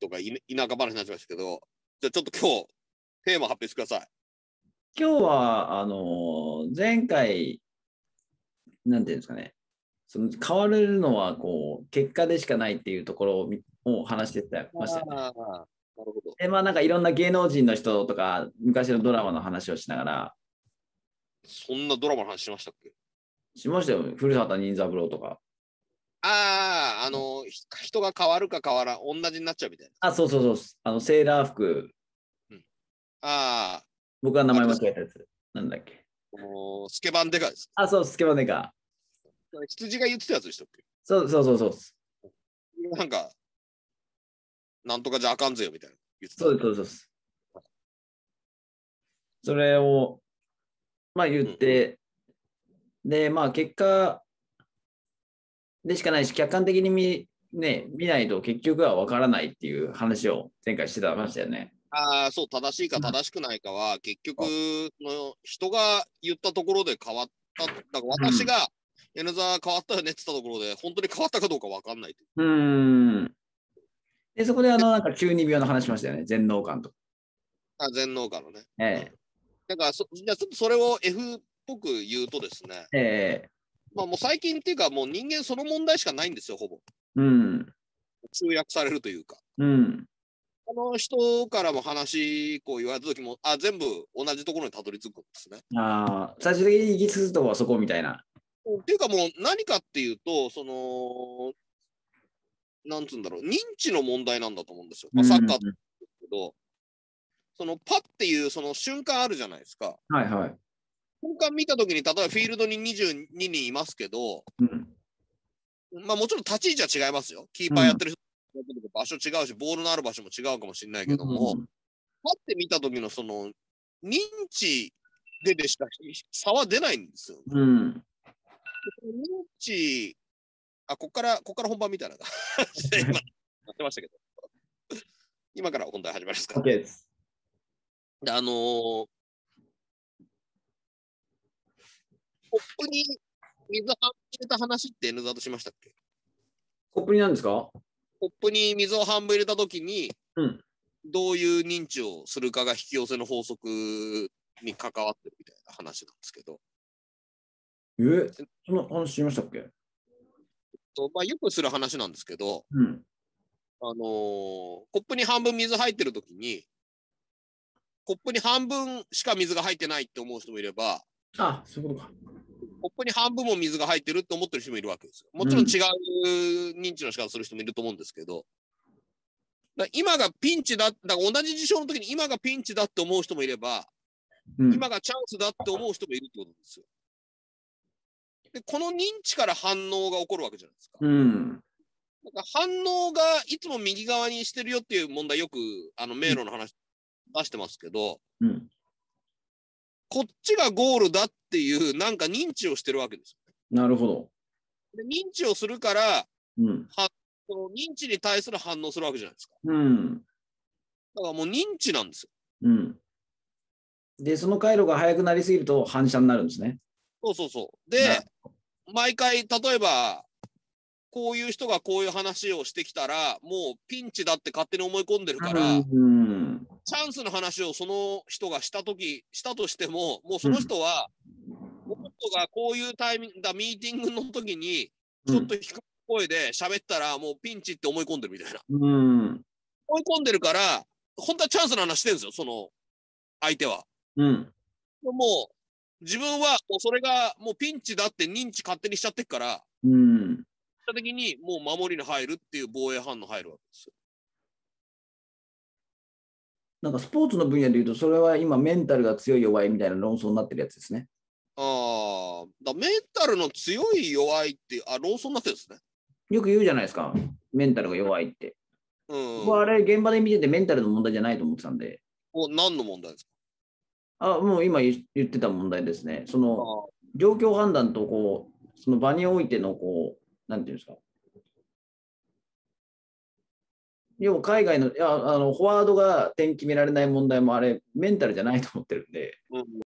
とかい田舎話になっちゃいましたけど、じゃあちょっと今日、テーマ発表してください。今日は、あの、前回、なんていうんですかね、その変われるのは、こう、結果でしかないっていうところを話してたましたなるほど。で、まあなんかいろんな芸能人の人とか、昔のドラマの話をしながら、そんなドラマの話しましたっけ？しましたよ。古畑任三郎とか。ああ、あの、ひ人が変わるか変わらん、同じになっちゃうみたいな。あ、そうそうそう。あの、セーラー服、ああ、僕が名前間違えたやつ。なんだっけ。このスケバンデカです。あ、そう、スケバネか。羊が言ってたやつでしたっけ？そうそうそうそう。なんか、なんとかじゃあかんぜよみたいな言ってた。そうそうです。それを、まあ言って、で、まあ結果でしかないし、客観的に見,、ね、見ないと結局は分からないっていう話を前回してたましたよね。ああ、そう、正しいかうん正しくないかは、結局、その人が言ったところで変わった、だから私が、N ザ変わったよねって言ったところで、本当に変わったかどうか分かんないう。ん。で、そこであの、なんか中二病の話しましたよね。全能感とか。あ全農家のね。えだからそ、じゃあちょっとそれを F っぽく言うとですね、ええまあもう最近っていうか、もう人間その問題しかないんですよ、ほぼ。えうん。集約されるというか。うん。この人からも話こう言われた時も、あ、全部同じところにたどり着くんですね。ああ、最終的に行き着くとこはそこみたいな。っていうかもう何かっていうと、その、なんつうんだろう、認知の問題なんだと思うんですよ。まあ、サッカーけど、そのパッっていうその瞬間あるじゃないですか。はいはい。瞬間見たときに、例えばフィールドに22人いますけど、うん。まあもちろん立ち位置は違いますよ。キーパーやってる人、場所違うし、ボールのある場所も違うかもしれないけども、うんパッて見た時のその認知ででしか差は出ないんですよ。うん。認知、あ、ここから、ここから本番みたいな感じで 今、やってましたけど。今から本題始まりますか OK です。であのーコップに水半分入れた話って N ザとしましたっけ？コップになんですか？コップに水を半分入れたときに、うん。どういう認知をするかが引き寄せの法則に関わってるみたいな話なんですけど、え？その話しましたっけ？とまあ、よくする話なんですけど、うん。あのーコップに半分水入ってるときに、コップに半分しか水が入ってないって思う人もいれば、あ、そういうことか。コップに半分も水が入ってるって思ってる人もいるわけですよ。もちろん違う認知の仕方する人もいると思うんですけど、だ今がピンチだ、だから同じ事象の時に今がピンチだって思う人もいれば、うん、今がチャンスだって思う人もいるってことですよ。で、この認知から反応が起こるわけじゃないですか。うん。だから反応がいつも右側にしてるよっていう問題よくあの迷路の話出してますけど、うん。こっちがゴールだっていうなんか認知をしてるわけですなるほど。よ。で認知をするから、うん。その認知に対する反応するわけじゃないですか。うん。だからもう認知なんですよ。うん。で、その回路が速くなりすぎると反射になるんですね。そうそうそう。で、毎回、例えば、こういう人がこういう話をしてきたら、もうピンチだって勝手に思い込んでるから、うん。チャンスの話をその人がしたとき、したとしても、もうその人は、この人がこういうタイミングだ、ミーティングの時に、ちょっと低い声で喋ったら、もうピンチって思い込んでるみたいな。うん。思い込んでるから、本当はチャンスの話してるんですよ、その相手は。うん。もう、自分はもうそれがもうピンチだって認知勝手にしちゃってっから、うん。結果的にもう守りに入るっていう防衛反応入るわけですよ。なんかスポーツの分野で言うと、それは今メンタルが強い弱いみたいな論争になってるやつですね。ああ、だメンタルの強い弱いって、あ、論争になってるんですね。よく言うじゃないですか。メンタルが弱いって。うん。僕はあれ、現場で見ててメンタルの問題じゃないと思ってたんで、お何の問題ですか？あ、もう今言言ってた問題ですね。その、あ状況判断とこう、その場においてのこう、なんていうんですか。要は海外の、いやあのフォワードが点決められない問題もあれ、メンタルじゃないと思ってるんで、うん。